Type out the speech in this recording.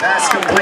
That's complete.